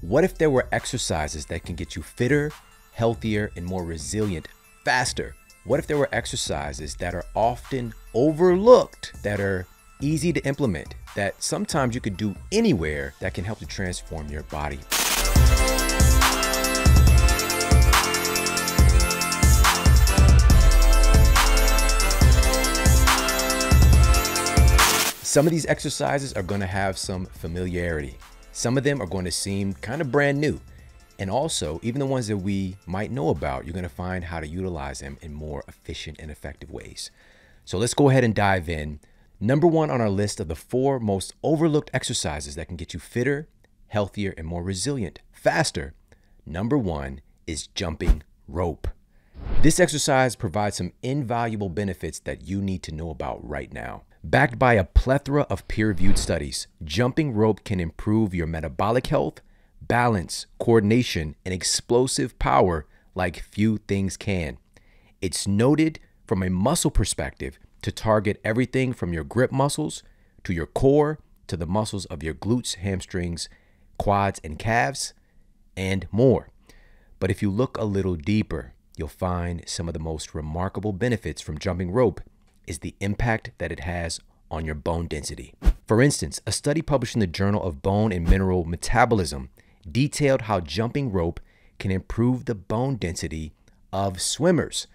What if there were exercises that can get you fitter, healthier, and more resilient faster? What if there were exercises that are often overlooked, that are easy to implement, that sometimes you could do anywhere that can help to transform your body? Some of these exercises are going to have some familiarity. Some of them are going to seem kind of brand new. And also, even the ones that we might know about, you're going to find how to utilize them in more efficient and effective ways. So let's go ahead and dive in. Number one on our list of the four most overlooked exercises that can get you fitter, healthier, and more resilient faster. Number one is jumping rope. This exercise provides some invaluable benefits that you need to know about right now. Backed by a plethora of peer reviewed studies, jumping rope can improve your metabolic health, balance, coordination, and explosive power like few things can. It's noted from a muscle perspective to target everything from your grip muscles to your core to the muscles of your glutes, hamstrings, quads, and calves, and more. But if you look a little deeper, you'll find some of the most remarkable benefits from jumping rope is the impact that it has on your bone density. For instance, a study published in the Journal of Bone and Mineral Metabolism detailed how jumping rope can improve the bone density of swimmers.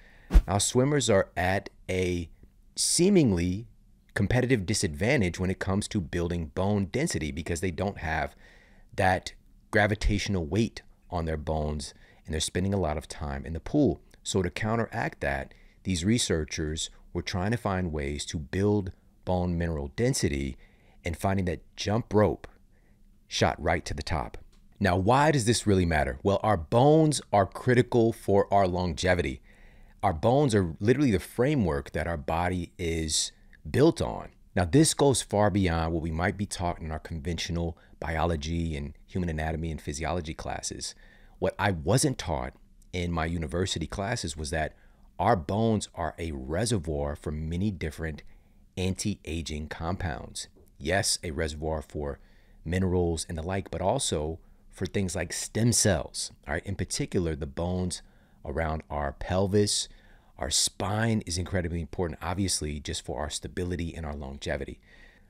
Now, swimmers are at a seemingly competitive disadvantage when it comes to building bone density because they don't have that gravitational weight on their bones and they're spending a lot of time in the pool. So, to counteract that, these researchers we're trying to find ways to build bone mineral density and finding that jump rope shot right to the top. Now, why does this really matter? Well, our bones are critical for our longevity. Our bones are literally the framework that our body is built on. Now, this goes far beyond what we might be taught in our conventional biology and human anatomy and physiology classes. What I wasn't taught in my university classes was that our bones are a reservoir for many different anti aging compounds. Yes, a reservoir for minerals and the like, but also for things like stem cells. All right, in particular, the bones around our pelvis, our spine is incredibly important, obviously, just for our stability and our longevity.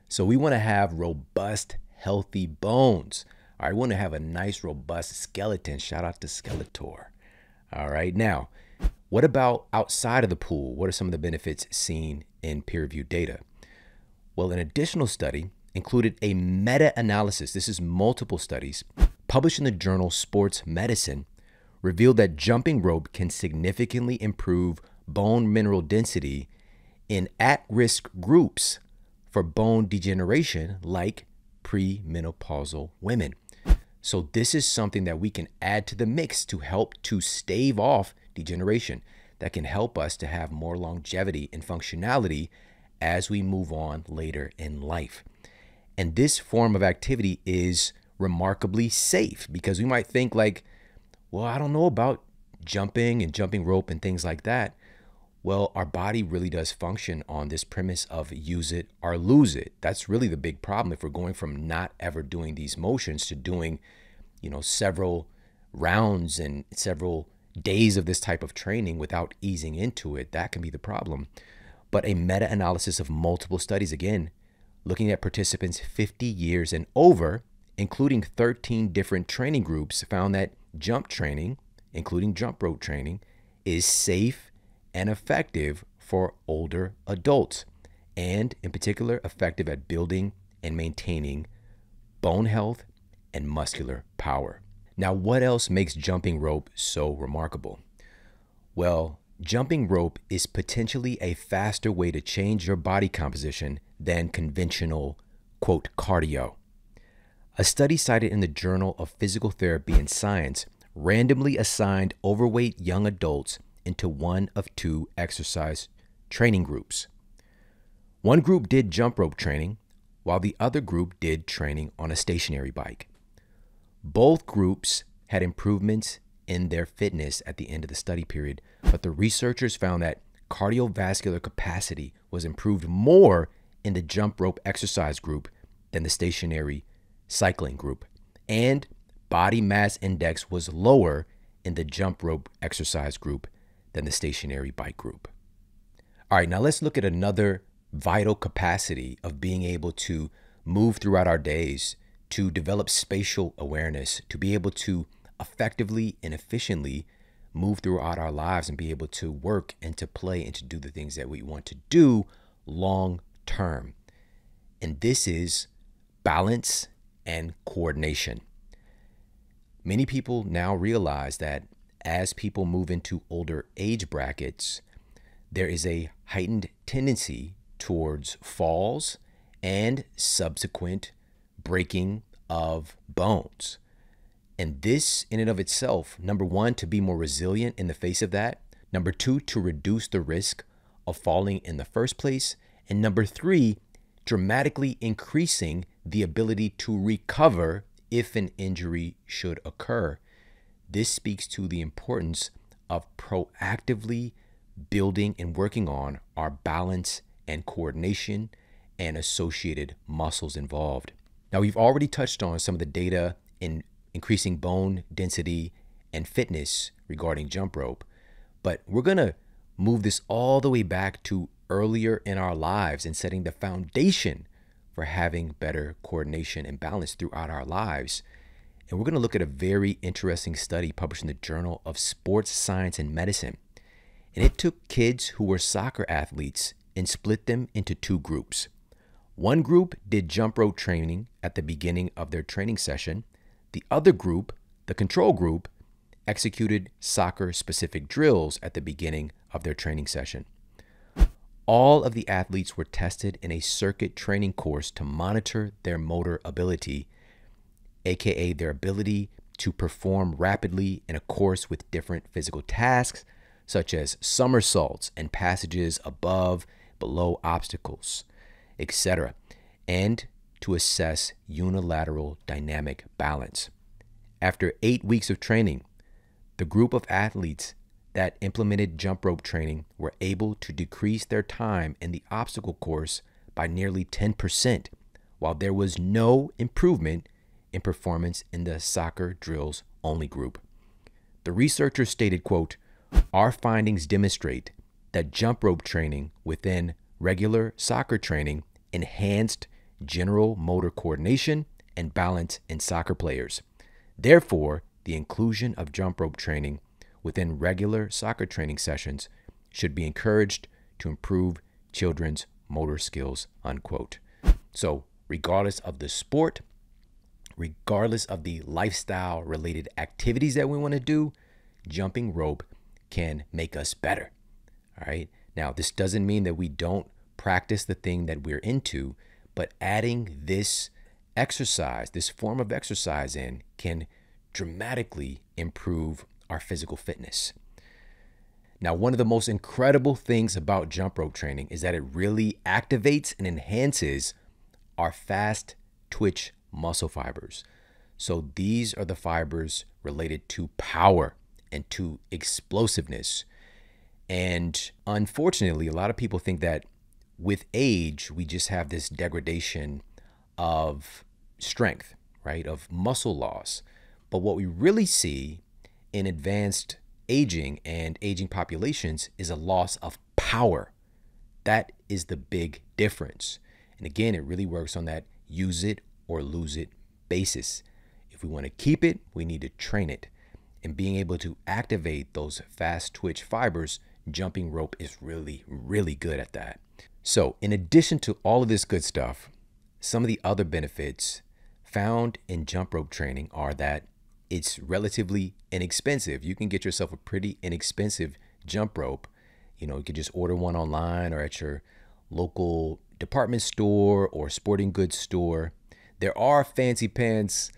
So we want to have robust, healthy bones. We want to have a nice, robust skeleton. Shout out to Skeletor. All right, now what about outside of the pool? What are some of the benefits seen in peer reviewed data? Well, an additional study included a meta analysis. This is multiple studies published in the journal Sports Medicine, revealed that jumping rope can significantly improve bone mineral density in at risk groups for bone degeneration, like premenopausal women. So, this is something that we can add to the mix to help to stave off degeneration that can help us to have more longevity and functionality as we move on later in life. And this form of activity is remarkably safe because we might think like, well, I don't know about jumping and jumping rope and things like that. Well, our body really does function on this premise of use it or lose it. That's really the big problem if we're going from not ever doing these motions to doing, you know, several rounds and several days of this type of training without easing into it, that can be the problem. But a meta analysis of multiple studies, again, looking at participants 50 years and over, including 13 different training groups, found that jump training, including jump rope training, is safe and effective for older adults, and in particular, effective at building and maintaining bone health and muscular power. Now, what else makes jumping rope so remarkable? Well, jumping rope is potentially a faster way to change your body composition than conventional, quote, cardio. A study cited in the Journal of Physical Therapy and Science randomly assigned overweight young adults into one of two exercise training groups. One group did jump rope training, while the other group did training on a stationary bike. Both groups had improvements in their fitness at the end of the study period, but the researchers found that cardiovascular capacity was improved more in the jump rope exercise group than the stationary cycling group. And body mass index was lower in the jump rope exercise group than the stationary bike group. All right, now let's look at another vital capacity of being able to move throughout our days, to develop spatial awareness, to be able to effectively and efficiently move throughout our lives and be able to work and to play and to do the things that we want to do long term. And this is balance and coordination. Many people now realize that as people move into older age brackets, there is a heightened tendency towards falls and subsequent breaking of bones. And this, in and of itself, number one, to be more resilient in the face of that. Number two, to reduce the risk of falling in the first place. And number three, dramatically increasing the ability to recover if an injury should occur. This speaks to the importance of proactively building and working on our balance and coordination and associated muscles involved. Now, we've already touched on some of the data in increasing bone density and fitness regarding jump rope, but we're going to move this all the way back to earlier in our lives and setting the foundation for having better coordination and balance throughout our lives. And we're going to look at a very interesting study published in the Journal of Sports Science and Medicine. And it took kids who were soccer athletes and split them into two groups. One group did jump rope training at the beginning of their training session. The other group, the control group, executed soccer specific drills at the beginning of their training session. All of the athletes were tested in a circuit training course to monitor their motor ability, aka their ability to perform rapidly in a course with different physical tasks, such as somersaults and passages above, below obstacles, etc., and to assess unilateral dynamic balance. After eight weeks of training, the group of athletes that implemented jump rope training were able to decrease their time in the obstacle course by nearly 10%, while there was no improvement in performance in the soccer drills only group. The researchers stated, quote, our findings demonstrate that jump rope training within regular soccer training enhanced general motor coordination and balance in soccer players. Therefore, the inclusion of jump rope training within regular soccer training sessions should be encouraged to improve children's motor skills, unquote. So, regardless of the sport, regardless of the lifestyle related activities that we want to do, jumping rope can make us better. All right. Now, this doesn't mean that we don't practice the thing that we're into, but adding this exercise, this form of exercise in, can dramatically improve our physical fitness. Now, one of the most incredible things about jump rope training is that it really activates and enhances our fast twitch muscle fibers. So, these are the fibers related to power and to explosiveness. And unfortunately, a lot of people think that with age, we just have this degradation of strength, right? Of muscle loss. But what we really see in advanced aging and aging populations is a loss of power. That is the big difference. And again, it really works on that use it or lose it basis. If we want to keep it, we need to train it. And being able to activate those fast twitch fibers, jumping rope is really, really good at that. So, in addition to all of this good stuff, some of the other benefits found in jump rope training are that it's relatively inexpensive. You can get yourself a pretty inexpensive jump rope. You know, you could just order one online or at your local department store or sporting goods store. There are fancy pants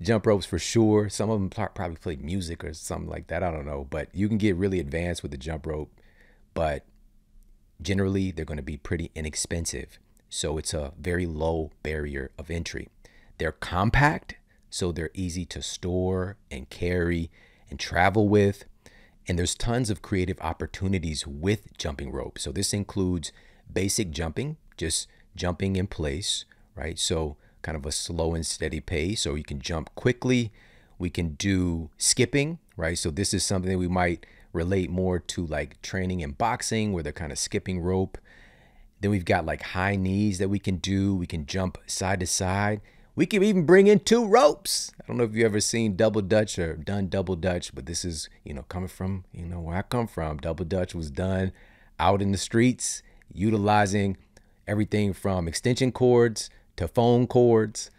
jump ropes for sure. Some of them probably play music or something like that. I don't know, but you can get really advanced with the jump rope. But generally, they're going to be pretty inexpensive. So it's a very low barrier of entry. They're compact so they're easy to store and carry and travel with. And there's tons of creative opportunities with jumping rope. So this includes basic jumping, just jumping in place, right? So kind of a slow and steady pace, or you can jump quickly We can do skipping, right? So this is something that we might relate more to like training in boxing where they're kind of skipping rope. Then we've got like high knees that we can do. We can jump side to side. We can even bring in two ropes. I don't know if you've ever seen double dutch or done double dutch, but this is, you know, coming from, you know, where I come from. Double dutch was done out in the streets utilizing everything from extension cords to phone cords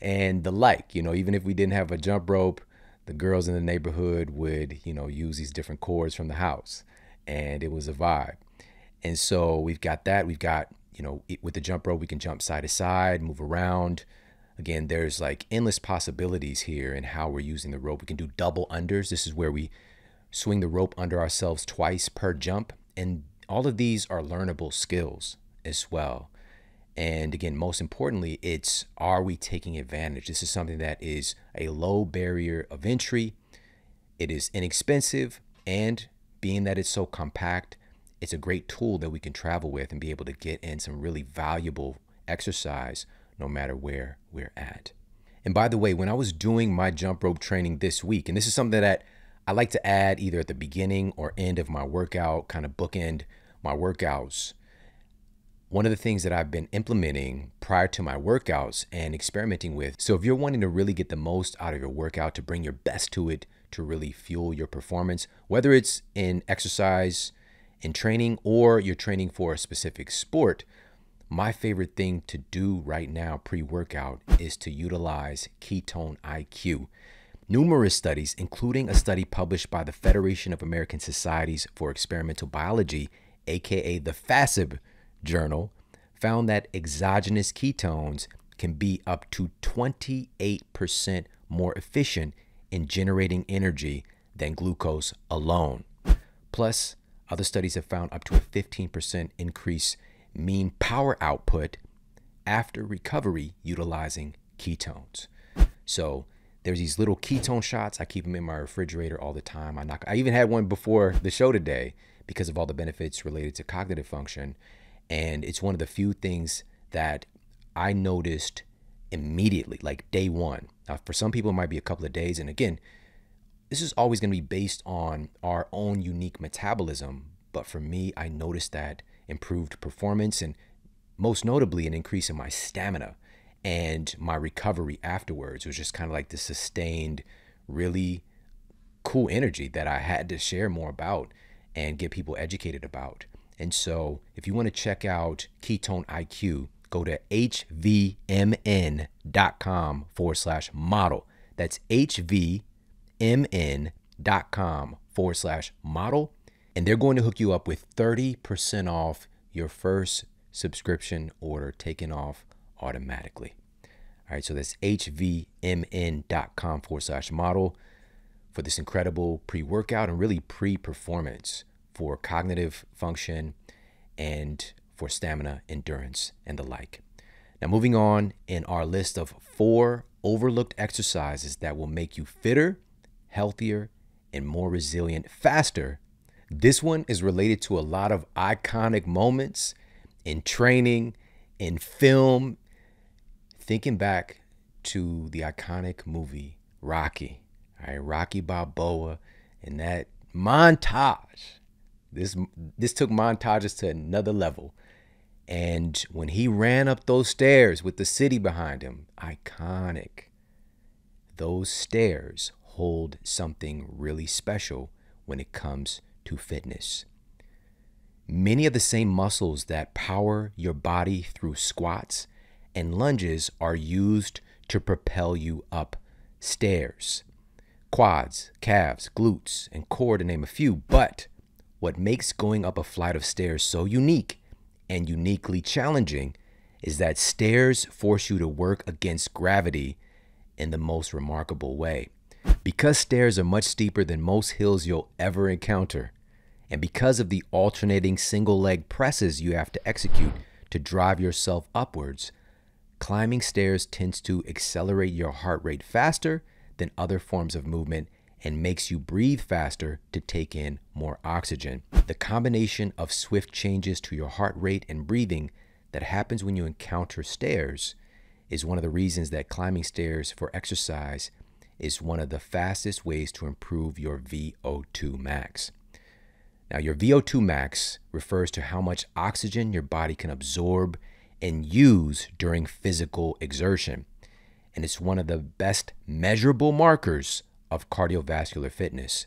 and the like. You know, even if we didn't have a jump rope, the girls in the neighborhood would, you know, use these different cords from the house. And it was a vibe. And so we've got that. We've got, you know, with the jump rope, we can jump side to side, move around. Again, there's like endless possibilities here in how we're using the rope. We can do double unders. This is where we swing the rope under ourselves twice per jump. And all of these are learnable skills as well. And again, most importantly, it's are we taking advantage? This is something that is a low barrier of entry. It is inexpensive. And being that it's so compact, it's a great tool that we can travel with and be able to get in some really valuable exercise no matter where we're at. And by the way, when I was doing my jump rope training this week, and this is something that I like to add either at the beginning or end of my workout, kind of bookend my workouts one of the things that I've been implementing prior to my workouts and experimenting with. So, if you're wanting to really get the most out of your workout, to bring your best to it, to really fuel your performance, whether it's in exercise, in training, or you're training for a specific sport, my favorite thing to do right now pre workout is to utilize Ketone IQ. Numerous studies, including a study published by the Federation of American Societies for Experimental Biology, aka the FASEB journal found that exogenous ketones can be up to 28% more efficient in generating energy than glucose alone. Plus, other studies have found up to a 15% increase mean power output after recovery utilizing ketones. So, there's these little ketone shots. I keep them in my refrigerator all the time. I knock I even had one before the show today because of all the benefits related to cognitive function. And it's one of the few things that I noticed immediately, like day one. Now, for some people, it might be a couple of days. And again, this is always going to be based on our own unique metabolism. But for me, I noticed that improved performance and most notably an increase in my stamina and my recovery afterwards. It was just kind of like the sustained, really cool energy that I had to share more about and get people educated about. And so if you want to check out Ketone IQ, go to hvmn.com forward slash model. That's hvmn.com forward slash model. And they're going to hook you up with 30% off your first subscription order taken off automatically. All right, so that's hvmn.com forward slash model for this incredible pre workout and really pre performance for cognitive function and for stamina, endurance, and the like. Now, moving on in our list of four overlooked exercises that will make you fitter, healthier, and more resilient faster. This one is related to a lot of iconic moments in training, in film. Thinking back to the iconic movie Rocky, right, Rocky Balboa, and that montage this this took montages to another level. And when he ran up those stairs with the city behind him, iconic. Those stairs hold something really special when it comes to fitness. Many of the same muscles that power your body through squats and lunges are used to propel you up stairs. Quads, calves, glutes, and core to name a few, but what makes going up a flight of stairs so unique and uniquely challenging is that stairs force you to work against gravity in the most remarkable way. Because stairs are much steeper than most hills you'll ever encounter, and because of the alternating single leg presses you have to execute to drive yourself upwards, climbing stairs tends to accelerate your heart rate faster than other forms of movement and makes you breathe faster to take in more oxygen. The combination of swift changes to your heart rate and breathing that happens when you encounter stairs is one of the reasons that climbing stairs for exercise is one of the fastest ways to improve your VO2 max. Now, your VO2 max refers to how much oxygen your body can absorb and use during physical exertion. And it's one of the best measurable markers of cardiovascular fitness.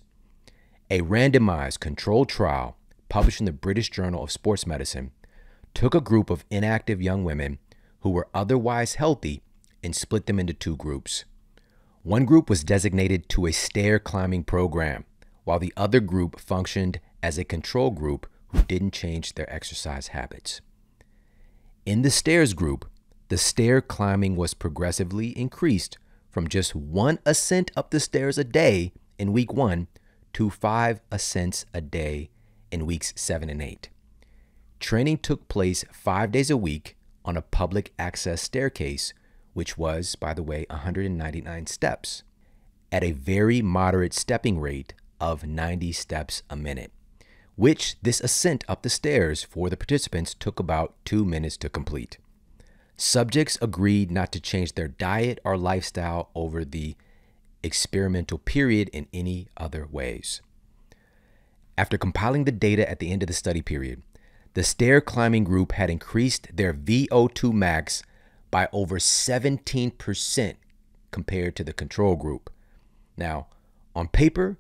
A randomized controlled trial published in the British Journal of Sports Medicine took a group of inactive young women who were otherwise healthy and split them into two groups. One group was designated to a stair climbing program, while the other group functioned as a control group who didn't change their exercise habits. In the stairs group, the stair climbing was progressively increased from just one ascent up the stairs a day in week one to five ascents a day in weeks seven and eight. Training took place five days a week on a public access staircase, which was, by the way, 199 steps, at a very moderate stepping rate of 90 steps a minute which this ascent up the stairs for the participants took about two minutes to complete. Subjects agreed not to change their diet or lifestyle over the experimental period in any other ways. After compiling the data at the end of the study period, the stair climbing group had increased their VO2 max by over 17% compared to the control group. Now, on paper,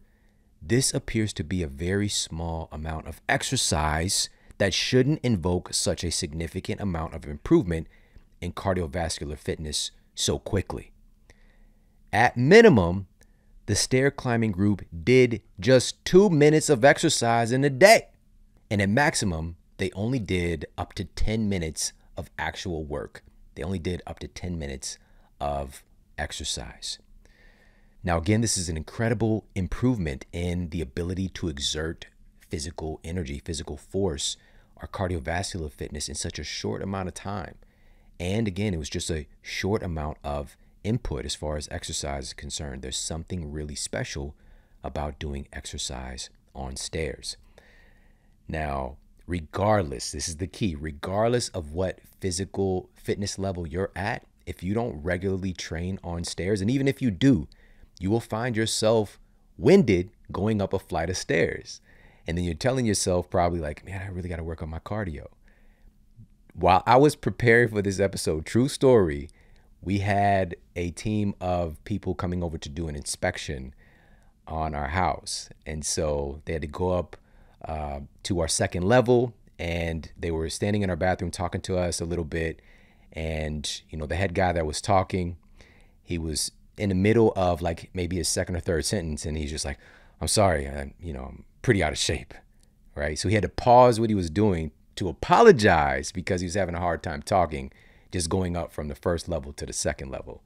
this appears to be a very small amount of exercise that shouldn't invoke such a significant amount of improvement in cardiovascular fitness so quickly. At minimum, the stair climbing group did just two minutes of exercise in a day. And at maximum, they only did up to 10 minutes of actual work. They only did up to 10 minutes of exercise. Now, again, this is an incredible improvement in the ability to exert physical energy, physical force, our cardiovascular fitness in such a short amount of time. And again, it was just a short amount of input as far as exercise is concerned. There's something really special about doing exercise on stairs. Now, regardless, this is the key, regardless of what physical fitness level you're at, if you don't regularly train on stairs, and even if you do, you will find yourself winded going up a flight of stairs. And then you're telling yourself, probably like, man, I really got to work on my cardio. While I was preparing for this episode, true story, we had a team of people coming over to do an inspection on our house. And so they had to go up uh, to our second level and they were standing in our bathroom talking to us a little bit. And, you know, the head guy that was talking, he was in the middle of like maybe a second or third sentence and he's just like i'm sorry I'm, you know i'm pretty out of shape right so he had to pause what he was doing to apologize because he was having a hard time talking just going up from the first level to the second level.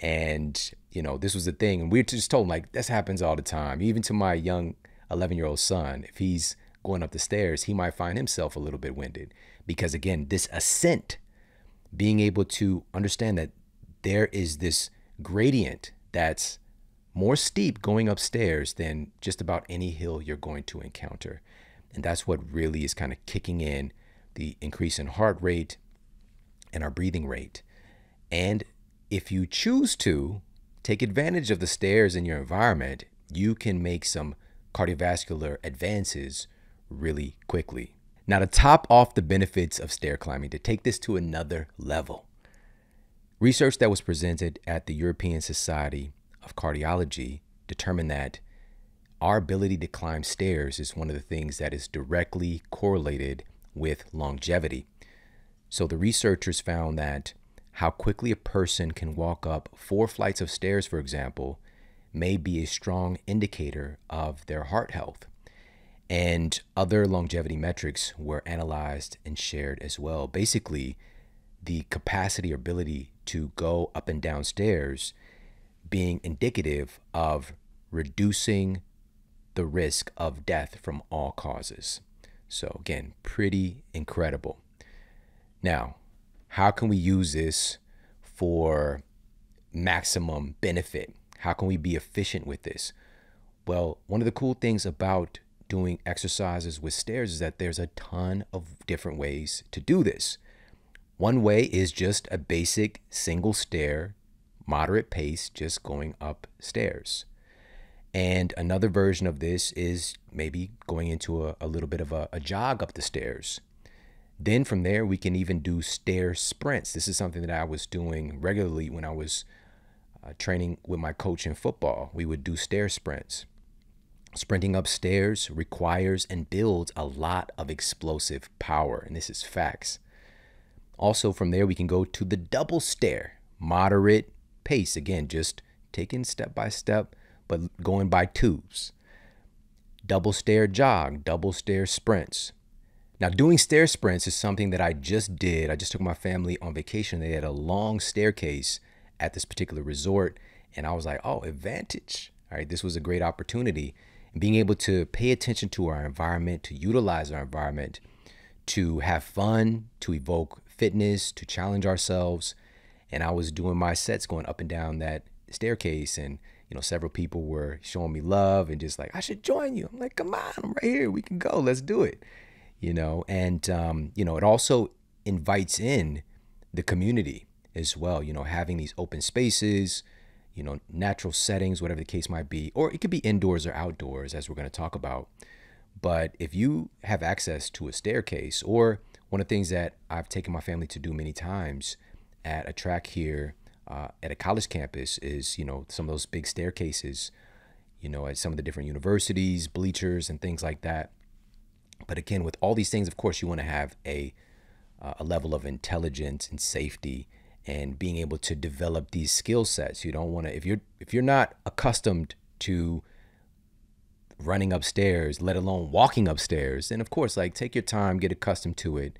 And you know this was the thing. And we just told like this happens all the time. Even to my young 11 year old son if he's going up the stairs he might find himself a little bit winded. Because again this ascent being able to understand that there is this gradient that's more steep going upstairs than just about any hill you're going to encounter. And that's what really is kind of kicking in the increase in heart rate and our breathing rate. And if you choose to take advantage of the stairs in your environment, you can make some cardiovascular advances really quickly. Now, to top off the benefits of stair climbing, to take this to another level, Research that was presented at the European Society of Cardiology determined that our ability to climb stairs is one of the things that is directly correlated with longevity. So the researchers found that how quickly a person can walk up four flights of stairs, for example, may be a strong indicator of their heart health. And other longevity metrics were analyzed and shared as well. Basically, the capacity or ability to go up and down stairs being indicative of reducing the risk of death from all causes. So, again, pretty incredible. Now, how can we use this for maximum benefit? How can we be efficient with this? Well, one of the cool things about doing exercises with stairs is that there's a ton of different ways to do this. One way is just a basic single stair moderate pace, just going upstairs. And another version of this is maybe going into a, a little bit of a, a jog up the stairs. Then from there, we can even do stair sprints. This is something that I was doing regularly when I was uh, training with my coach in football. We would do stair sprints. Sprinting upstairs requires and builds a lot of explosive power, and this is facts. Also, from there, we can go to the double stair, moderate pace. Again, just taking step by step, but going by twos. Double stair jog, double stair sprints. Now, doing stair sprints is something that I just did. I just took my family on vacation. They had a long staircase at this particular resort, and I was like, oh, advantage. All right, this was a great opportunity. And being able to pay attention to our environment, to utilize our environment, to have fun, to evoke fitness, to challenge ourselves. And I was doing my sets going up and down that staircase, and you know, several people were showing me love and just like, I should join you. I'm like, come on, I'm right here. We can go. Let's do it you know, and um, you know, it also invites in the community as well. You know, having these open spaces, you know, natural settings, whatever the case might be, or it could be indoors or outdoors, as we're going to talk about. But if you have access to a staircase, or one of the things that I've taken my family to do many times at a track here uh, at a college campus is, you know, some of those big staircases, you know, at some of the different universities, bleachers, and things like that. But again, with all these things, of course, you want to have a uh, a level of intelligence and safety and being able to develop these skill sets. You don't want to if you're if you're not accustomed to running upstairs, let alone walking upstairs, then of course, like take your time, get accustomed to it.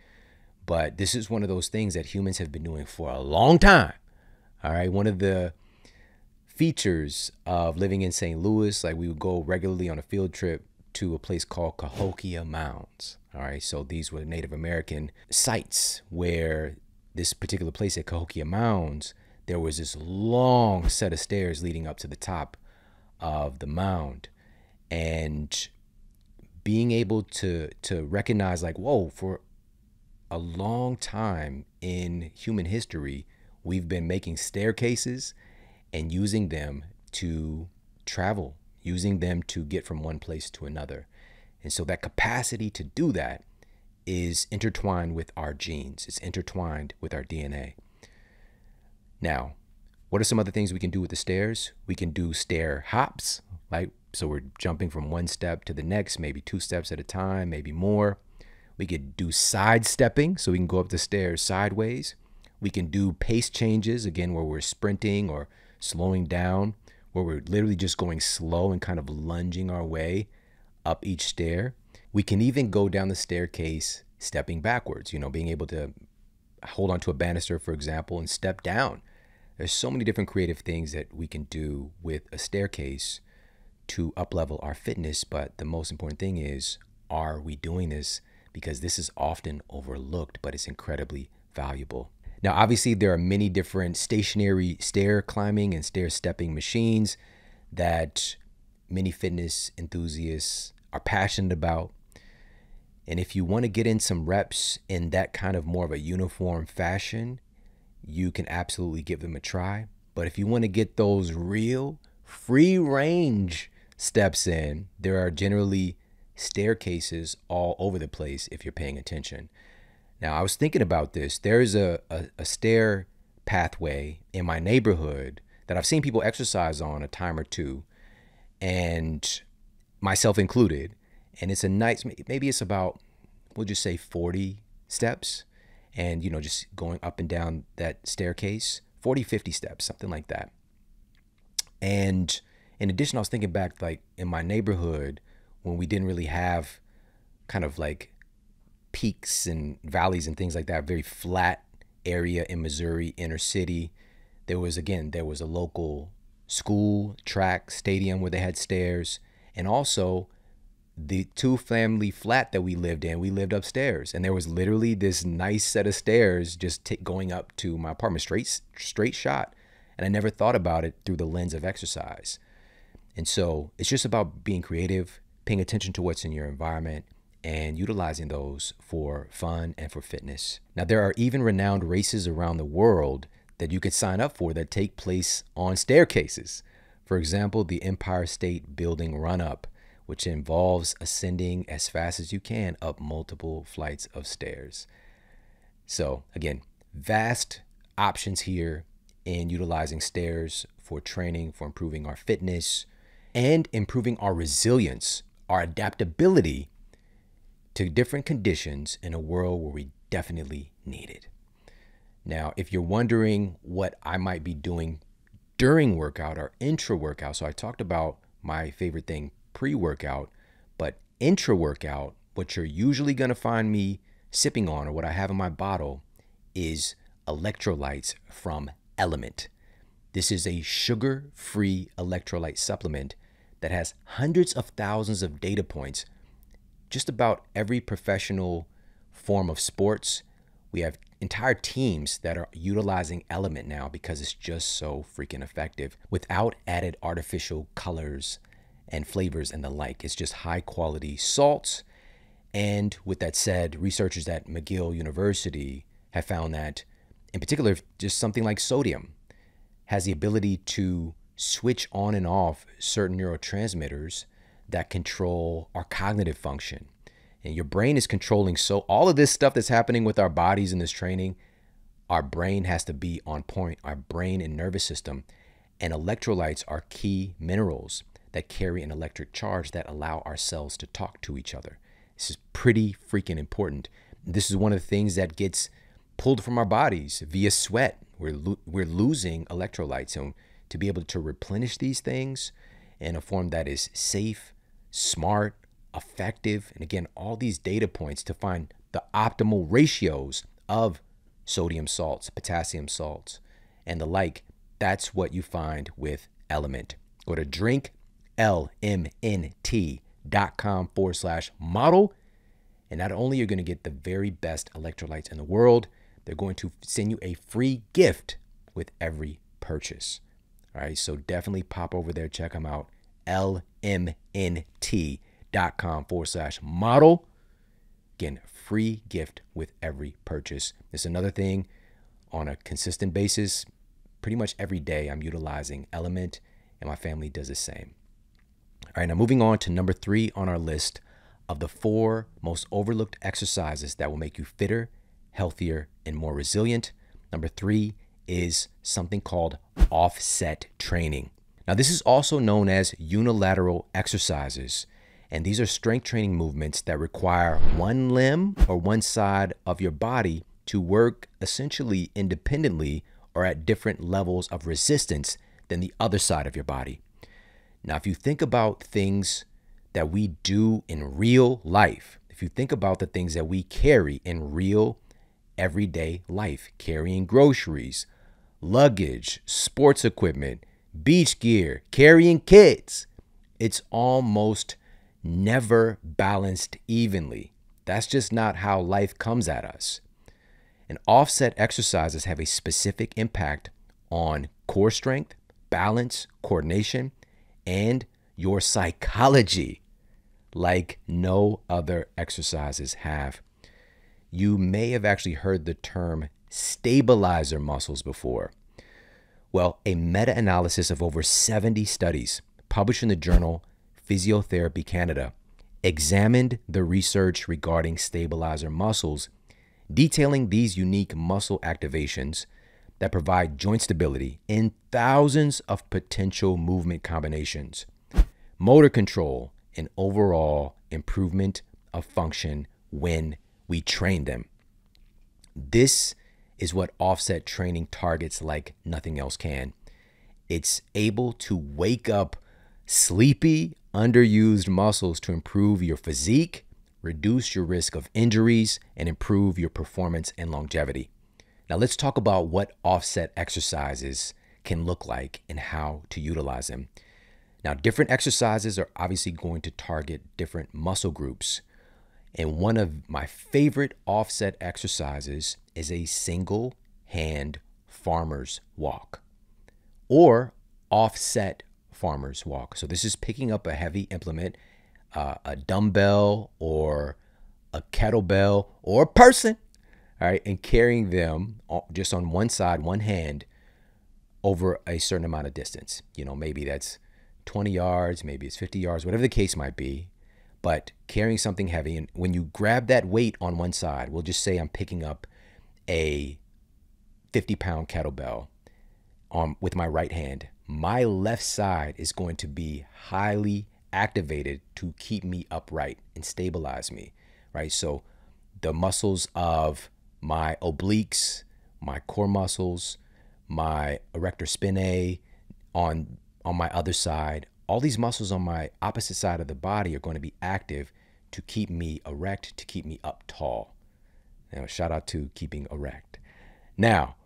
But this is one of those things that humans have been doing for a long time. All right, one of the features of living in St. Louis, like we would go regularly on a field trip to a place called Cahokia Mounds. All right, so these were Native American sites where this particular place at Cahokia Mounds, there was this long set of stairs leading up to the top of the mound. And being able to to recognize like, whoa, for a long time in human history, we've been making staircases and using them to travel using them to get from one place to another. And so that capacity to do that is intertwined with our genes, it's intertwined with our DNA. Now, what are some other things we can do with the stairs? We can do stair hops, like so we're jumping from one step to the next, maybe two steps at a time, maybe more. We could do side stepping, so we can go up the stairs sideways. We can do pace changes, again, where we're sprinting or slowing down where we're literally just going slow and kind of lunging our way up each stair. We can even go down the staircase stepping backwards, you know, being able to hold onto a banister, for example, and step down. There's so many different creative things that we can do with a staircase to uplevel our fitness. But the most important thing is, are we doing this? Because this is often overlooked, but it's incredibly valuable. Now, obviously, there are many different stationary stair climbing and stair stepping machines that many fitness enthusiasts are passionate about. And if you want to get in some reps in that kind of more of a uniform fashion, you can absolutely give them a try. But if you want to get those real free range steps in, there are generally staircases all over the place if you're paying attention. Now, I was thinking about this. There's a, a, a stair pathway in my neighborhood that I've seen people exercise on a time or two, and myself included. And it's a nice, maybe it's about, we'll just say 40 steps, and, you know, just going up and down that staircase, 40, 50 steps, something like that. And in addition, I was thinking back, like in my neighborhood, when we didn't really have kind of like peaks and valleys and things like that, very flat area in Missouri, inner city. There was, again, there was a local school, track, stadium where they had stairs. And also, the two family flat that we lived in, we lived upstairs. And there was literally this nice set of stairs just t- going up to my apartment, straight, straight shot. And I never thought about it through the lens of exercise. And so it's just about being creative, paying attention to what's in your environment, and utilizing those for fun and for fitness. Now, there are even renowned races around the world that you could sign up for that take place on staircases. For example, the Empire State Building Run Up, which involves ascending as fast as you can up multiple flights of stairs. So, again, vast options here in utilizing stairs for training, for improving our fitness, and improving our resilience, our adaptability to different conditions in a world where we definitely need it. Now, if you're wondering what I might be doing during workout or intra workout, so I talked about my favorite thing pre workout, but intra workout, what you're usually going to find me sipping on or what I have in my bottle is electrolytes from Element. This is a sugar free electrolyte supplement that has hundreds of thousands of data points. Just about every professional form of sports, we have entire teams that are utilizing Element now because it's just so freaking effective without added artificial colors and flavors and the like. It's just high quality salts. And with that said, researchers at McGill University have found that, in particular, just something like sodium has the ability to switch on and off certain neurotransmitters that control our cognitive function. And your brain is controlling so all of this stuff that's happening with our bodies in this training, our brain has to be on point, our brain and nervous system. And electrolytes are key minerals that carry an electric charge that allow our cells to talk to each other. This is pretty freaking important. This is one of the things that gets pulled from our bodies via sweat. We're, lo- we're losing electrolytes. And to be able to replenish these things in a form that is safe, smart, effective, and again, all these data points to find the optimal ratios of sodium salts, potassium salts, and the like. That's what you find with Element. Go to drinklmnt.com forward slash model. And not only are you going to get the very best electrolytes in the world, they're going to send you a free gift with every purchase. All right, so definitely pop over there, check them out. lmnt.com forward slash model. Again, free gift with every purchase. Is another thing on a consistent basis. Pretty much every day, I'm utilizing Element, and my family does the same. All right, now moving on to number three on our list of the four most overlooked exercises that will make you fitter, healthier, and more resilient. Number three is something called offset training. Now, this is also known as unilateral exercises. And these are strength training movements that require one limb or one side of your body to work essentially independently or at different levels of resistance than the other side of your body. Now, if you think about things that we do in real life, if you think about the things that we carry in real everyday life, carrying groceries, luggage, sports equipment, beach gear, carrying kids. It's almost never balanced evenly. That's just not how life comes at us. And offset exercises have a specific impact on core strength, balance, coordination, and your psychology like no other exercises have. You may have actually heard the term stabilizer muscles before. Well, a meta analysis of over 70 studies published in the journal Physiotherapy Canada examined the research regarding stabilizer muscles, detailing these unique muscle activations that provide joint stability in thousands of potential movement combinations, motor control, and overall improvement of function when we train them. This is what offset training targets like nothing else can. It's able to wake up sleepy, underused muscles to improve your physique, reduce your risk of injuries, and improve your performance and longevity. Now, let's talk about what offset exercises can look like and how to utilize them. Now, different exercises are obviously going to target different muscle groups. And one of my favorite offset exercises is a single hand farmer's walk or offset farmer's walk. So this is picking up a heavy implement, uh, a dumbbell or a kettlebell or a person, all right, and carrying them just on one side, one hand, over a certain amount of distance. You know, maybe that's 20 yards, maybe it's 50 yards, whatever the case might be. But carrying something heavy, and when you grab that weight on one side, we'll just say I'm picking up a 50 pound kettlebell on with my right hand. My left side is going to be highly activated to keep me upright and stabilize me, right? So the muscles of my obliques, my core muscles, my erector spinae on on my other side, all these muscles on my opposite side of the body are going to be active to keep me erect, to keep me up tall. Now, shout out to keeping erect. Now,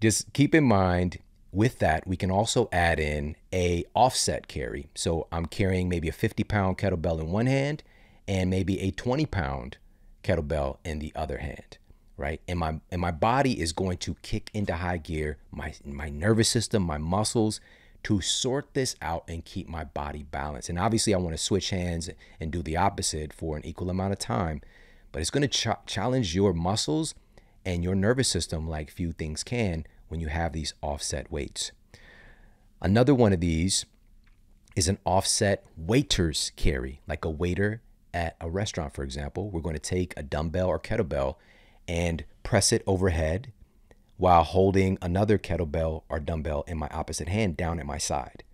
just keep in mind with that, we can also add in a offset carry. So I'm carrying maybe a 50 pound kettlebell in one hand and maybe a 20 pound kettlebell in the other hand right? And my and my body is going to kick into high gear, my my nervous system, my muscles to sort this out and keep my body balanced. And obviously I want to switch hands and do the opposite for an equal amount of time, but it's going to ch- challenge your muscles and your nervous system like few things can when you have these offset weights. Another one of these is an offset waiter's carry, like a waiter at a restaurant, for example. We're going to take a dumbbell or kettlebell and press it overhead while holding another kettlebell or dumbbell in my opposite hand down at my side.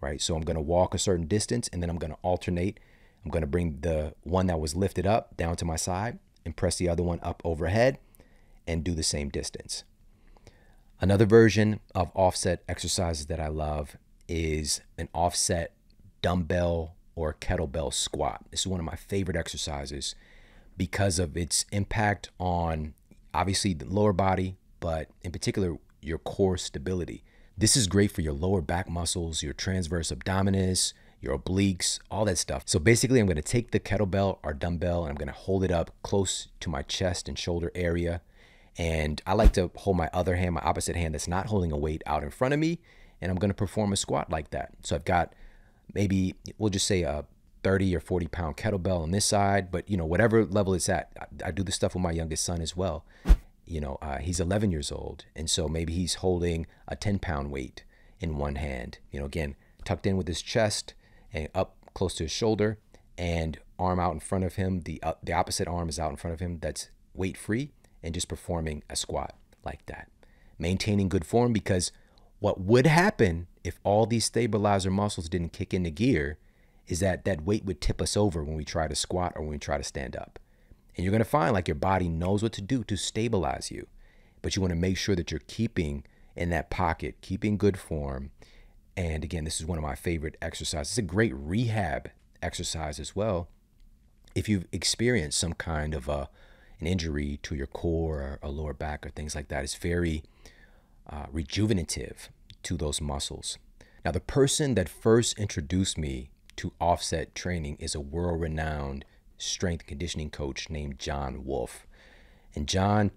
Right? So I'm going to walk a certain distance and then I'm going to alternate. I'm going to bring the one that was lifted up down to my side and press the other one up overhead and do the same distance. Another version of offset exercises that I love is an offset dumbbell or kettlebell squat. This is one of my favorite exercises because of its impact on obviously the lower body, but in particular, your core stability. This is great for your lower back muscles, your transverse abdominis, your obliques, all that stuff. So basically, I'm gonna take the kettlebell or dumbbell and I'm gonna hold it up close to my chest and shoulder area. And I like to hold my other hand, my opposite hand that's not holding a weight out in front of me. And I'm gonna perform a squat like that. So I've got maybe, we'll just say a 30 or 40 pound kettlebell on this side, but you know, whatever level it's at, I, I do this stuff with my youngest son as well. You know, uh, he's 11 years old. And so maybe he's holding a 10 pound weight in one hand, you know, again, tucked in with his chest and up close to his shoulder and arm out in front of him. The, uh, the opposite arm is out in front of him. That's weight free and just performing a squat like that. Maintaining good form because what would happen if all these stabilizer muscles didn't kick into gear is that that weight would tip us over when we try to squat or when we try to stand up. And you're going to find like your body knows what to do to stabilize you. But you want to make sure that you're keeping in that pocket, keeping good form. And again, this is one of my favorite exercises. It's a great rehab exercise as well. If you've experienced some kind of a, an injury to your core or a lower back or things like that, it's very uh, rejuvenative to those muscles. Now, the person that first introduced me to offset training is a world renowned strength conditioning coach named John Wolf. And John,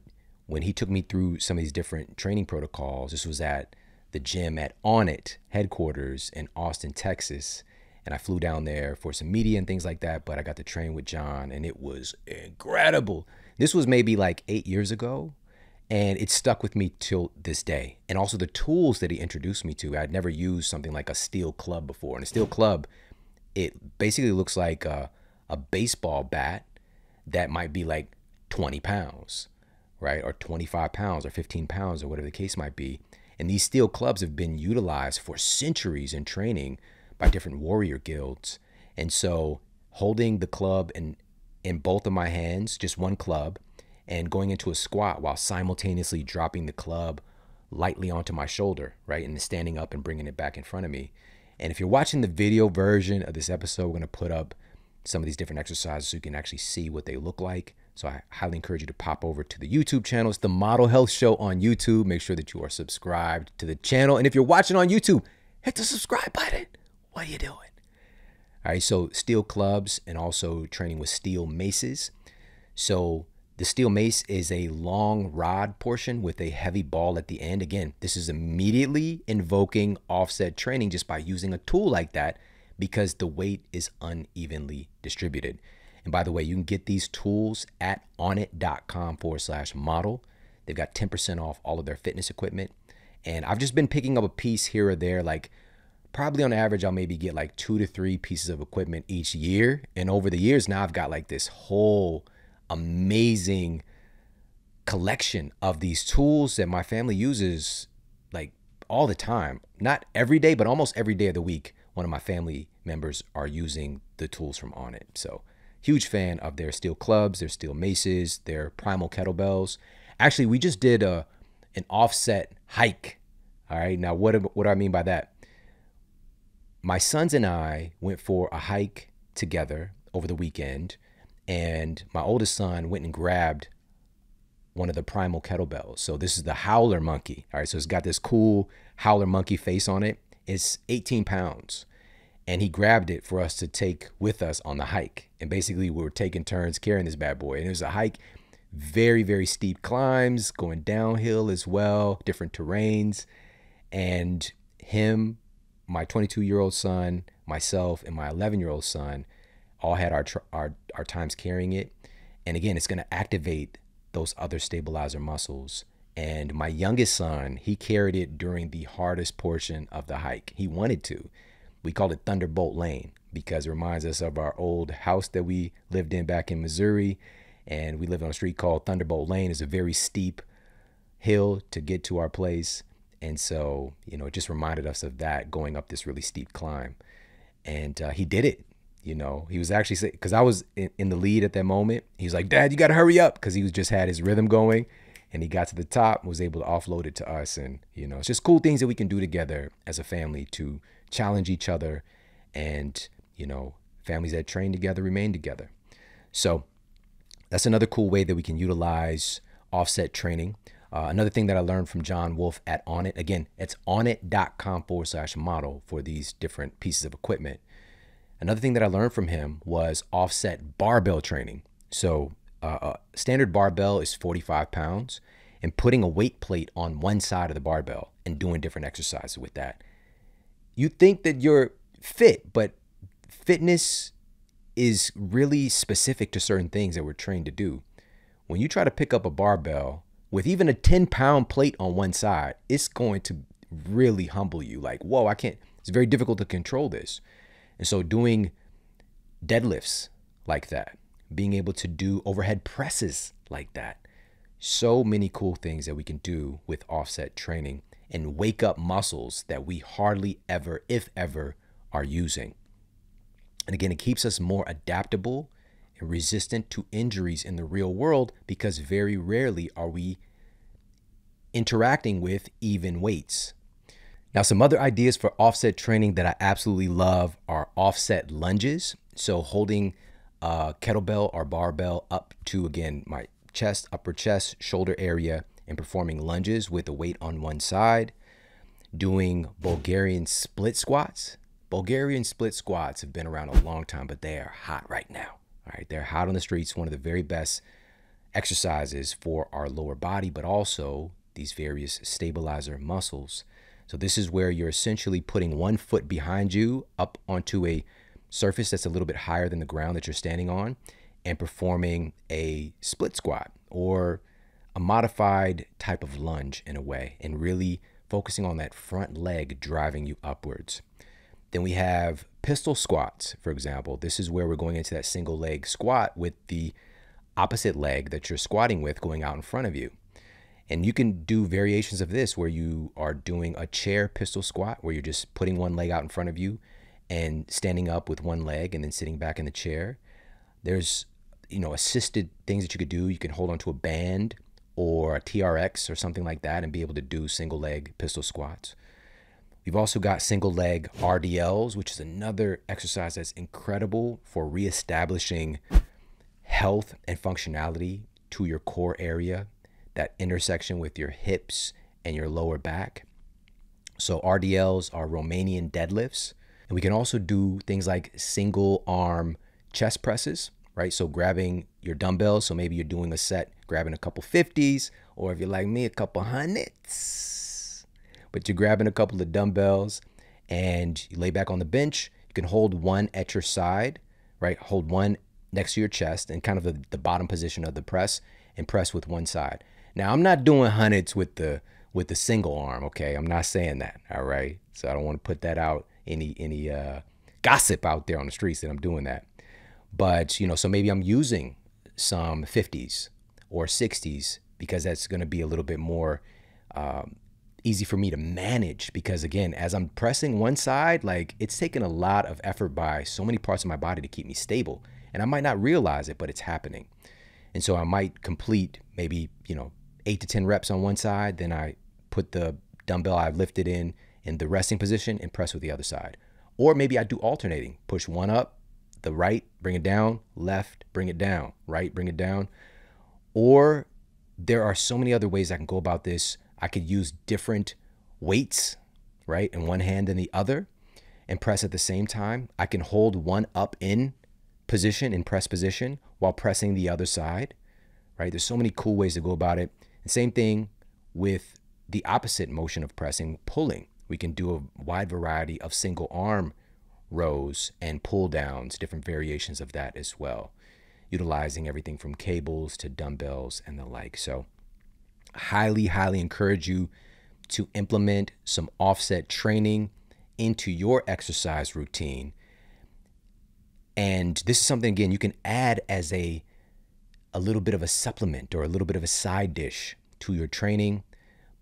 when he took me through some of these different training protocols, this was at the gym at Onnit headquarters in Austin, Texas. And I flew down there for some media and things like that, but I got to train with John and it was incredible. This was maybe like eight years ago, and it stuck with me till this day. And also the tools that he introduced me to, I'd never used something like a steel club before. And a steel club it basically looks like a, a baseball bat that might be like 20 pounds, right? Or 25 pounds or 15 pounds or whatever the case might be. And these steel clubs have been utilized for centuries in training by different warrior guilds. And so holding the club in, in both of my hands, just one club, and going into a squat while simultaneously dropping the club lightly onto my shoulder, right? And standing up and bringing it back in front of me and if you're watching the video version of this episode, we're going to put up some of these different exercises so you can actually see what they look like. So I highly encourage you to pop over to the YouTube channel. It's the Model Health Show on YouTube. Make sure that you are subscribed to the channel. And if you're watching on YouTube, hit the subscribe button. What are you doing? All right, so steel clubs and also training with steel maces. So the steel mace is a long rod portion with a heavy ball at the end. Again, this is immediately invoking offset training just by using a tool like that because the weight is unevenly distributed. And by the way, you can get these tools at onnit.com forward slash model. They've got 10% off all of their fitness equipment. And I've just been picking up a piece here or there. Like, probably on average, I'll maybe get like two to three pieces of equipment each year. And over the years, now I've got like this whole amazing collection of these tools that my family uses like all the time. Not every day, but almost every day of the week. One of my family members are using the tools from Onnit. So, huge fan of their steel clubs, their steel maces, their primal kettlebells. Actually, we just did a an offset hike. All right. Now, what what do I mean by that? My sons and I went for a hike together over the weekend, and my oldest son went and grabbed one of the primal kettlebells. So this is the Howler Monkey. All right, so it's got this cool Howler Monkey face on it. It's 18 pounds. And he grabbed it for us to take with us on the hike. And basically, we were taking turns carrying this bad boy. And it was a hike, very, very steep climbs, going downhill as well, different terrains. And him, my 22 year old son, myself, and my 11 year old son all had our, our, our times carrying it. And again, it's going to activate those other stabilizer muscles. And my youngest son, he carried it during the hardest portion of the hike. He wanted to. We called it Thunderbolt Lane because it reminds us of our old house that we lived in back in Missouri. And we lived on a street called Thunderbolt Lane. It's a very steep hill to get to our place. And so, you know, it just reminded us of that going up this really steep climb. And uh, he did it. You know, he was actually because I was in, in, the lead at that moment. He was like, "Dad, you got to hurry up," because he was just had his rhythm going, and he got to the top, was able to offload it to us, and you know, it's just cool things that we can do together as a family to challenge each other, and you know, families that train together remain together. So that's another cool way that we can utilize offset training. Uh, another thing that I learned from John Wolf at Onnit, again, it's onnit.com forward slash model for these different pieces of equipment. Another thing that I learned from him was offset barbell training. So, uh, a standard barbell is 45 pounds, and putting a weight plate on one side of the barbell and doing different exercises with that. You think that you're fit, but fitness is really specific to certain things that we're trained to do. When you try to pick up a barbell with even a 10 pound plate on one side, it's going to really humble you. Like, whoa, I can't, it's very difficult to control this. And so doing deadlifts like that, being able to do overhead presses like that, so many cool things that we can do with offset training and wake up muscles that we hardly ever, if ever, are using. And again, it keeps us more adaptable and resistant to injuries in the real world because very rarely are we interacting with even weights. Now, some other ideas for offset training that I absolutely love are offset lunges. So, holding a kettlebell or barbell up to, again, my chest, upper chest, shoulder area, and performing lunges with the weight on one side. Doing Bulgarian split squats. Bulgarian split squats have been around a long time, but they are hot right now. All right, they're hot on the streets, one of the very best exercises for our lower body, but also these various stabilizer muscles. So this is where you're essentially putting one foot behind you up onto a surface that's a little bit higher than the ground that you're standing on and performing a split squat or a modified type of lunge in a way and really focusing on that front leg driving you upwards. Then we have pistol squats, for example. This is where we're going into that single leg squat with the opposite leg that you're squatting with going out in front of you. And you can do variations of this where you are doing a chair pistol squat, where you're just putting one leg out in front of you and standing up with one leg and then sitting back in the chair. There's, you know, assisted things that you could do. You can hold onto a band or a TRX or something like that and be able to do single leg pistol squats. We've also got single leg RDLs, which is another exercise that's incredible for reestablishing health and functionality to your core area that intersection with your hips and your lower back. So RDLs are Romanian deadlifts. And we can also do things like single arm chest presses, right? So grabbing your dumbbells. So maybe you're doing a set, grabbing a couple 50s, or if you're like me, a couple hundreds. But you're grabbing a couple of dumbbells and you lay back on the bench. You can hold one at your side, right? Hold one next to your chest and kind of the, the bottom position of the press and press with one side. Now I'm not doing hundreds with the with the single arm, okay? I'm not saying that, all right? So I don't want to put that out any any uh, gossip out there on the streets that I'm doing that. But you know, so maybe I'm using some 50s or 60s because that's going to be a little bit more um, easy for me to manage because again as i'm pressing one side like it's taking a lot of effort by so many parts of my body to keep me stable. And i might not realize it but it's happening. And so i might complete maybe you know eight to ten reps on one side then i put the dumbbell i've lifted in in the resting position and press with the other side. Or maybe i do alternating push one up the right bring it down left bring it down right bring it down or there are so many other ways i can go about this I could use different weights, right, in one hand and the other and press at the same time. I can hold one up in position, in press position, while pressing the other side, right? There's so many cool ways to go about it. And same thing with the opposite motion of pressing, pulling. We can do a wide variety of single arm rows and pull downs, different variations of that as well, utilizing everything from cables to dumbbells and the like. So, highly, highly encourage you to implement some offset training into your exercise routine. And this is something again you can add as a a little bit of a supplement or a little bit of a side dish to your training,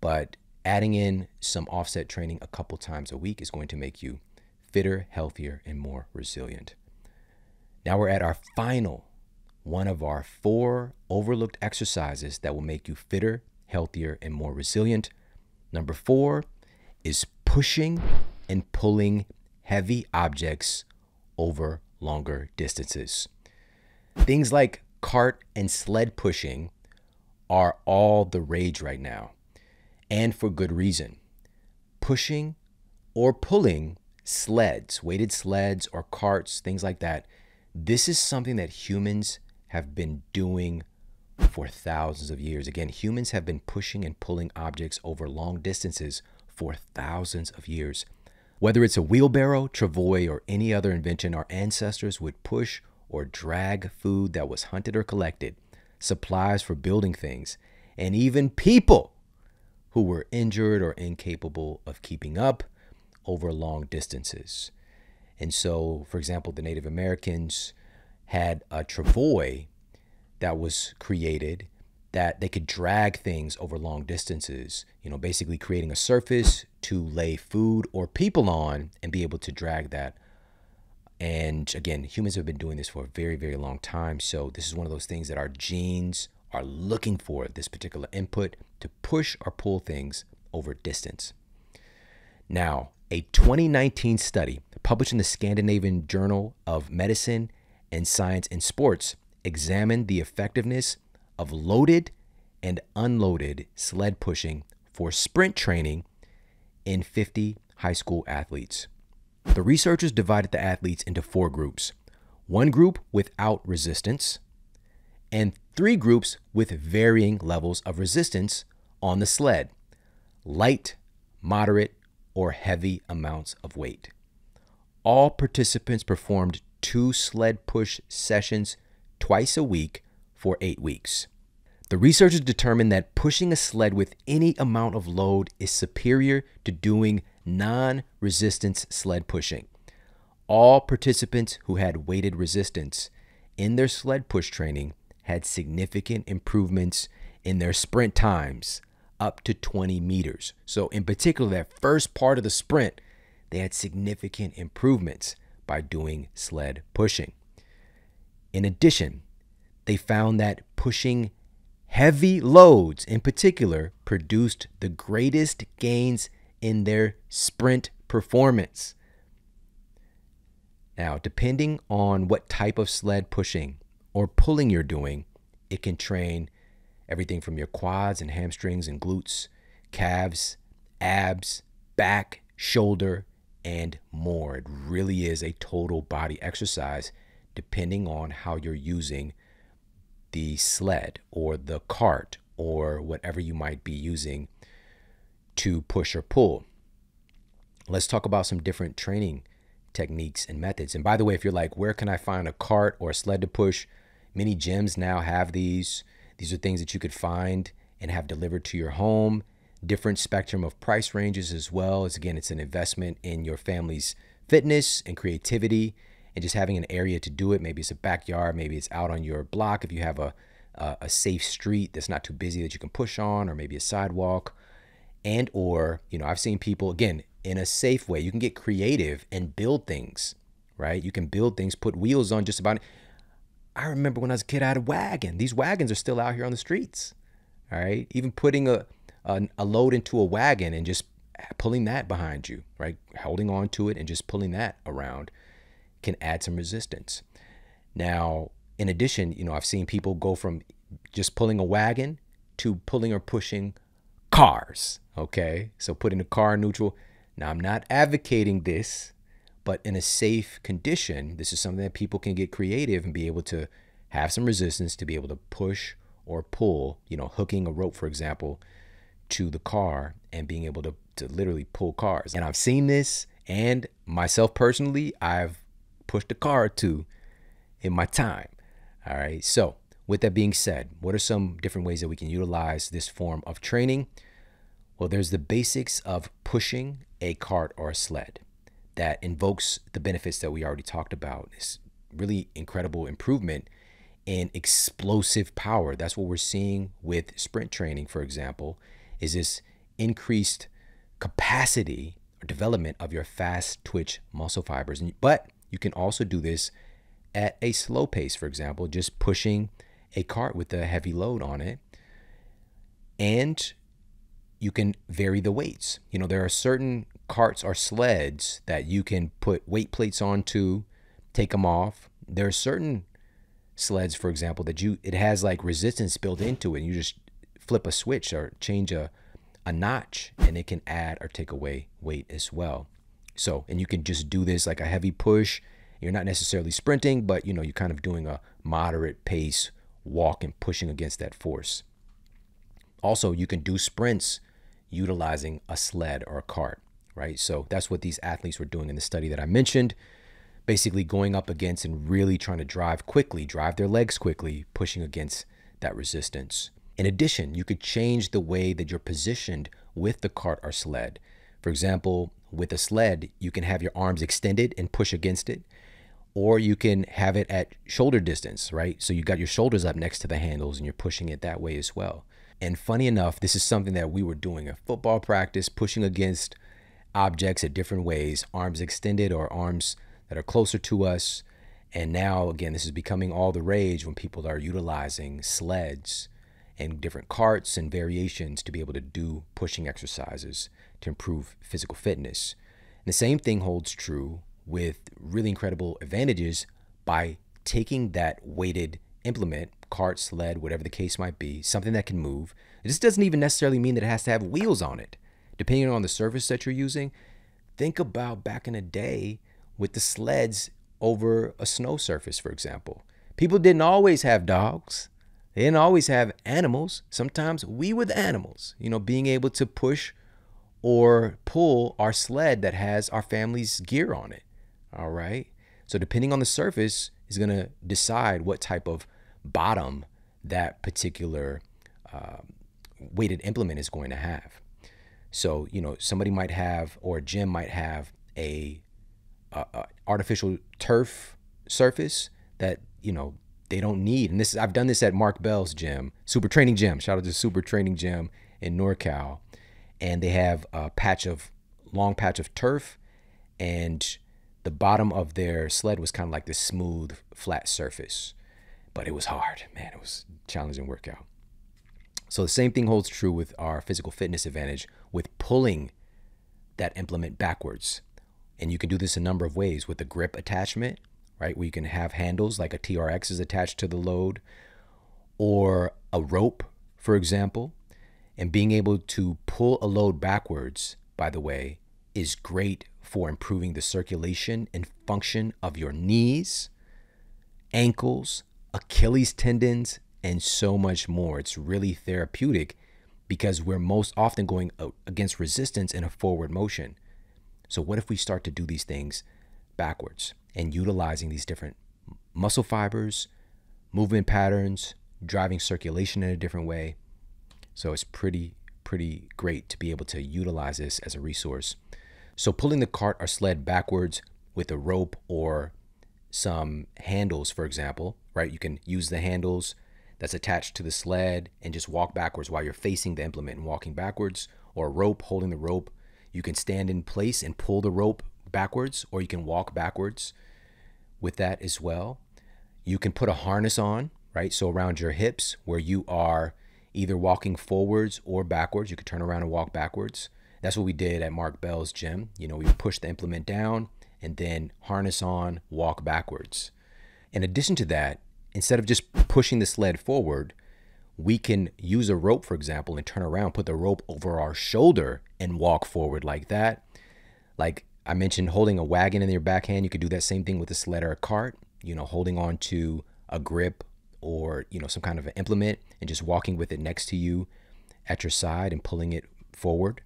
but adding in some offset training a couple times a week is going to make you fitter, healthier, and more resilient. Now we're at our final one of our four overlooked exercises that will make you fitter, healthier, and more resilient. Number four is pushing and pulling heavy objects over longer distances. Things like cart and sled pushing are all the rage right now, and for good reason. Pushing or pulling sleds, weighted sleds or carts, things like that, this is something that humans have been doing for thousands of years. Again, humans have been pushing and pulling objects over long distances for thousands of years. Whether it's a wheelbarrow, travois, or any other invention, our ancestors would push or drag food that was hunted or collected, supplies for building things, and even people who were injured or incapable of keeping up over long distances. And so, for example, the Native Americans had a travois that was created that they could drag things over long distances, you know, basically creating a surface to lay food or people on and be able to drag that. And again, humans have been doing this for a very, very long time. So this is one of those things that our genes are looking for this particular input to push or pull things over distance. Now, a 2019 study published in the Scandinavian Journal of Medicine and Science in Sports examined the effectiveness of loaded and unloaded sled pushing for sprint training in 50 high school athletes. The researchers divided the athletes into four groups one group without resistance, and three groups with varying levels of resistance on the sled light, moderate, or heavy amounts of weight. All participants performed two sled push sessions twice a week for eight weeks. The researchers determined that pushing a sled with any amount of load is superior to doing non resistance sled pushing. All participants who had weighted resistance in their sled push training had significant improvements in their sprint times up to 20 meters. So, in particular, that first part of the sprint, they had significant improvements by doing sled pushing. In addition, they found that pushing heavy loads in particular produced the greatest gains in their sprint performance. Now, depending on what type of sled pushing or pulling you're doing, it can train everything from your quads and hamstrings and glutes, calves, abs, back, shoulder, and more. It really is a total body exercise depending on how you're using the sled or the cart or whatever you might be using to push or pull. Let's talk about some different training techniques and methods. And by the way, if you're like, where can I find a cart or a sled to push? Many gyms now have these. These are things that you could find and have delivered to your home. Different spectrum of price ranges as well. As again, it's an investment in your family's fitness and creativity and just having an area to do it. Maybe it's a backyard, maybe it's out on your block if you have a a, a safe street that's not too busy that you can push on, or maybe a sidewalk. And or, you know, I've seen people again in a safe way. You can get creative and build things, right? You can build things, put wheels on just about. I remember when I was a kid, I had a wagon. These wagons are still out here on the streets. All right, even putting a, a, a load into a wagon and just pulling that behind you, right? Holding on to it and just pulling that around can add some resistance. Now, in addition, you know, I've seen people go from just pulling a wagon to pulling or pushing cars. Okay. So putting a car neutral. Now, I'm not advocating this, but in a safe condition, this is something that people can get creative and be able to have some resistance to be able to push or pull, you know, hooking a rope, for example, to the car and being able to, to literally pull cars. And I've seen this, and myself personally, I've pushed a car or two in my time. All right. So, with that being said, what are some different ways that we can utilize this form of training? Well, there's the basics of pushing a cart or a sled that invokes the benefits that we already talked about. This really incredible improvement in explosive power. That's what we're seeing with sprint training, for example, is this increased capacity or development of your fast twitch muscle fibers. But you can also do this at a slow pace, for example, just pushing a cart with a heavy load on it. And you can vary the weights. You know, there are certain carts or sleds that you can put weight plates onto, take them off. There are certain sleds, for example, that you it has like resistance built into it. And you just flip a switch or change a a notch and it can add or take away weight as well. So, and you can just do this like a heavy push you're not necessarily sprinting, but you know, you're kind of doing a moderate pace walk and pushing against that force. Also, you can do sprints utilizing a sled or a cart, right? So that's what these athletes were doing in the study that I mentioned. Basically, going up against and really trying to drive quickly, drive their legs quickly, pushing against that resistance. In addition, you could change the way that you're positioned with the cart or sled. For example, with a sled, you can have your arms extended and push against it or you can have it at shoulder distance, right? So you got your shoulders up next to the handles and you're pushing it that way as well. And funny enough, this is something that we were doing at football practice, pushing against objects at different ways, arms extended or arms that are closer to us. And now, again, this is becoming all the rage when people are utilizing sleds and different carts and variations to be able to do pushing exercises to improve physical fitness. And the same thing holds true with really incredible advantages by taking that weighted implement, cart, sled, whatever the case might be, something that can move. This doesn't even necessarily mean that it has to have wheels on it. Depending on the surface that you're using, think about back in the day with the sleds over a snow surface, for example. People didn't always have dogs. They didn't always have animals. Sometimes we were the animals, you know, being able to push or pull our sled that has our family's gear on it. All right. So depending on the surface is going to decide what type of bottom that particular uh, weighted implement is going to have. So you know somebody might have or a gym might have a, a, a artificial turf surface that you know they don't need. And this I've done this at Mark Bell's gym, Super Training Gym. Shout out to Super Training Gym in NorCal, and they have a patch of long patch of turf and the bottom of their sled was kind of like this smooth, flat surface. But it was hard, man. It was challenging workout. So the same thing holds true with our physical fitness advantage with pulling that implement backwards. And you can do this a number of ways with a grip attachment, right? Where you can have handles like a TRX is attached to the load, or a rope, for example. And being able to pull a load backwards, by the way, is great for improving the circulation and function of your knees, ankles, Achilles tendons, and so much more. It's really therapeutic because we're most often going against resistance in a forward motion. So, what if we start to do these things backwards and utilizing these different muscle fibers, movement patterns, driving circulation in a different way. So it's pretty, pretty great to be able to utilize this as a resource. So pulling the cart or sled backwards with a rope or some handles, for example, right? You can use the handles that's attached to the sled and just walk backwards while you're facing the implement and walking backwards, or a rope holding the rope. You can stand in place and pull the rope backwards, or you can walk backwards with that as well. You can put a harness on, right? So around your hips where you are either walking forwards or backwards. You could turn around and walk backwards. That's what we did at Mark Bell's gym. You know, we push the implement down and then harness on, walk backwards. In addition to that, instead of just pushing the sled forward, we can use a rope, for example, and turn around, put the rope over our shoulder and walk forward like that. Like I mentioned, holding a wagon in your backhand, you could do that same thing with a sled or a cart, you know, holding on to a grip or, you know, some kind of an implement and just walking with it next to you at your side and pulling it forward.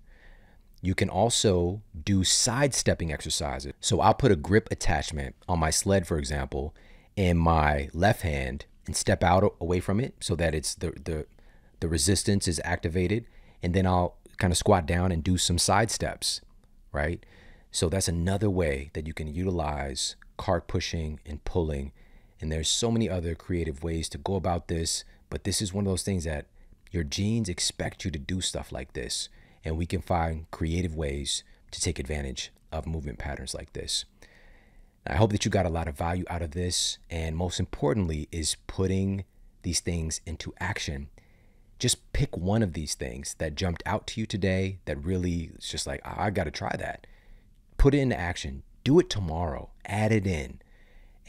You can also do side stepping exercises. So I'll put a grip attachment on my sled, for example, in my left hand and step out away from it so that it's the the the resistance is activated and then I'll kind of squat down and do some side steps, right? So that's another way that you can utilize cart pushing and pulling. And there's so many other creative ways to go about this, but this is one of those things that your genes expect you to do stuff like this, and we can find creative ways to take advantage of movement patterns like this. I hope that you got a lot of value out of this. And most importantly, is putting these things into action. Just pick one of these things that jumped out to you today that really is just like, I got to try that. Put it into action. Do it tomorrow. Add it in.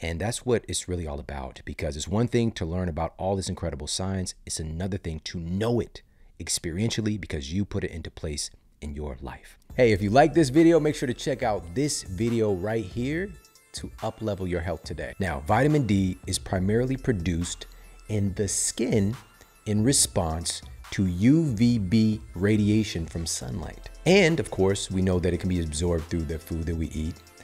And that's what it's really all about because it's one thing to learn about all this incredible science, it's another thing to know it experientially because you put it into place in your life. Hey, if you like this video, make sure to check out this video right here to uplevel your health today. Now, vitamin D is primarily produced in the skin in response to UVB radiation from sunlight. And of course, we know that it can be absorbed through the food that we eat.